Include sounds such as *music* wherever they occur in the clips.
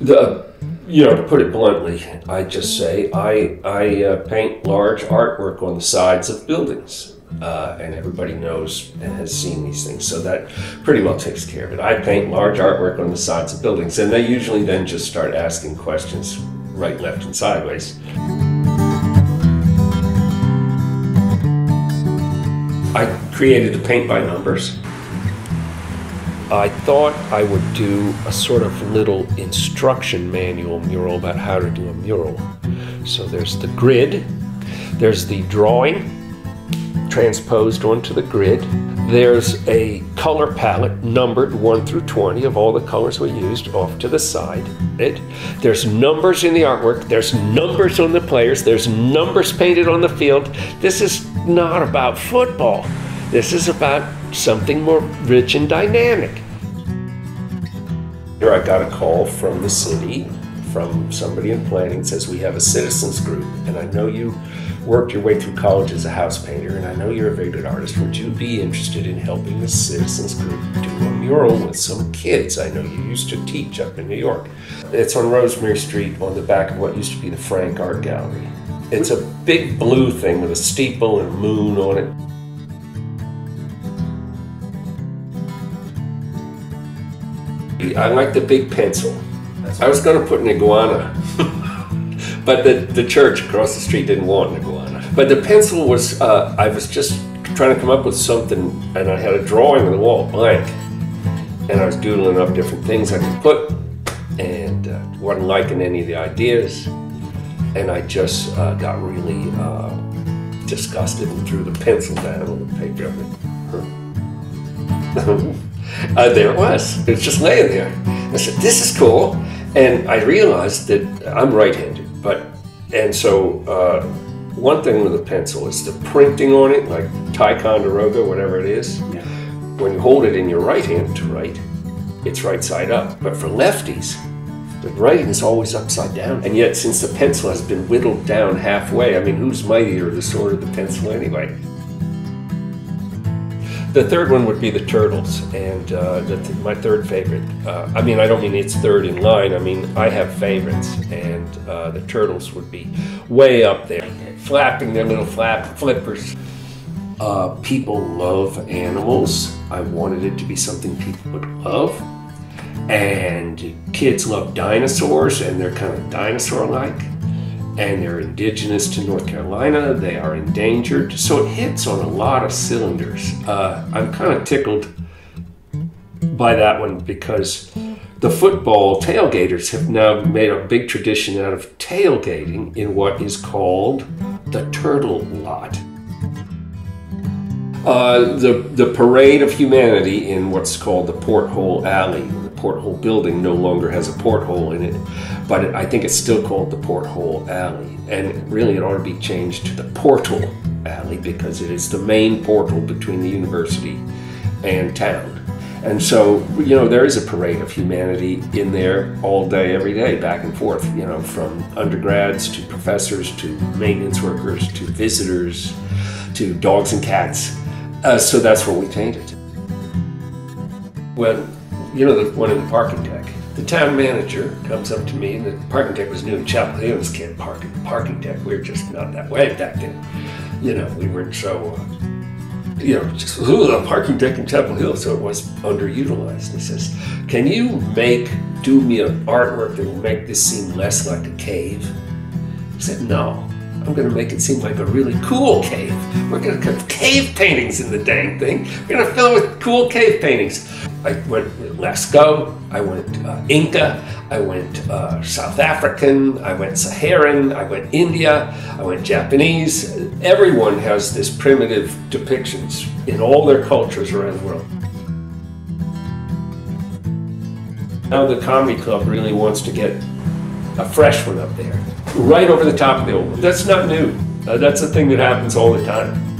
The, you know, to put it bluntly, I just say I, I uh, paint large artwork on the sides of buildings. Uh, and everybody knows and has seen these things, so that pretty well takes care of it. I paint large artwork on the sides of buildings, and they usually then just start asking questions right, left, and sideways. I created the paint by numbers. I thought I would do a sort of little instruction manual mural about how to do a mural. So there's the grid, there's the drawing transposed onto the grid. There's a color palette numbered 1 through 20 of all the colors we used off to the side. It, there's numbers in the artwork, there's numbers on the players, there's numbers painted on the field. This is not about football. This is about something more rich and dynamic. I got a call from the city, from somebody in planning, says we have a citizens group, and I know you worked your way through college as a house painter, and I know you're a very good artist. Would you be interested in helping the citizens group do a mural with some kids? I know you used to teach up in New York. It's on Rosemary Street on the back of what used to be the Frank Art Gallery. It's a big blue thing with a steeple and a moon on it. I like the big pencil. I was going to put an iguana, *laughs* but the, the church across the street didn't want an iguana. But the pencil was, uh, I was just trying to come up with something, and I had a drawing on the wall, blank. And I was doodling up different things I could put, and uh, wasn't liking any of the ideas. And I just uh, got really uh, disgusted and threw the pencil down on the paper. *laughs* uh, there it was. It was just laying there. I said, "This is cool," and I realized that I'm right-handed. But and so uh, one thing with a pencil is the printing on it, like Ticonderoga, whatever it is. Yeah. When you hold it in your right hand to write, it's right side up. But for lefties, the writing is always upside down. And yet, since the pencil has been whittled down halfway, I mean, who's mightier, the sword or the pencil anyway? The third one would be the turtles, and uh, the, my third favorite. Uh, I mean, I don't mean it's third in line. I mean I have favorites, and uh, the turtles would be way up there, flapping their little flap flippers. Uh, people love animals. I wanted it to be something people would love, and kids love dinosaurs, and they're kind of dinosaur-like and they're indigenous to North Carolina. They are endangered, so it hits on a lot of cylinders. Uh, I'm kind of tickled by that one because the football tailgaters have now made a big tradition out of tailgating in what is called the turtle lot. Uh, the, the parade of humanity in what's called the porthole alley. Porthole building no longer has a porthole in it, but it, I think it's still called the porthole alley. And really, it ought to be changed to the portal alley because it is the main portal between the university and town. And so, you know, there is a parade of humanity in there all day, every day, back and forth, you know, from undergrads to professors to maintenance workers to visitors to dogs and cats. Uh, so that's what we painted. When, you know, the one in the parking deck, the town manager comes up to me, and the parking deck was new in Chapel Hill. This can't park in the parking deck. We were just not that way back then. You know, we weren't so, uh, you know, just ooh, a parking deck in Chapel Hill, so it was underutilized. He says, "Can you make do me an artwork that will make this seem less like a cave?" I said, "No." I'm going to make it seem like a really cool cave. We're going to put cave paintings in the dang thing. We're going to fill it with cool cave paintings. I went Lascaux, I went uh, Inca, I went uh, South African, I went Saharan, I went India, I went Japanese. Everyone has this primitive depictions in all their cultures around the world. Now the comedy club really wants to get a fresh one up there, right over the top of the old one. That's not new. Uh, that's a thing that happens all the time.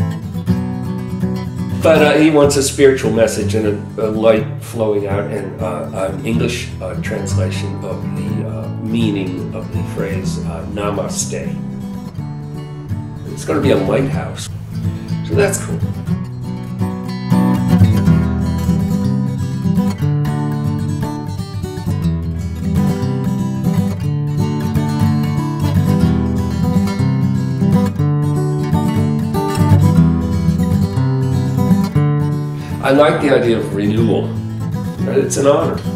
But uh, he wants a spiritual message and a, a light flowing out and uh, an English uh, translation of the uh, meaning of the phrase uh, namaste. It's going to be a lighthouse. So that's cool. Like the idea of renewal. It's an honor.